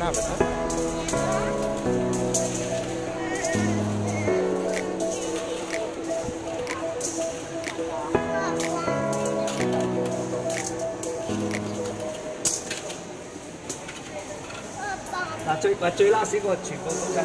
大不大？最把最拉丝给我举高高下。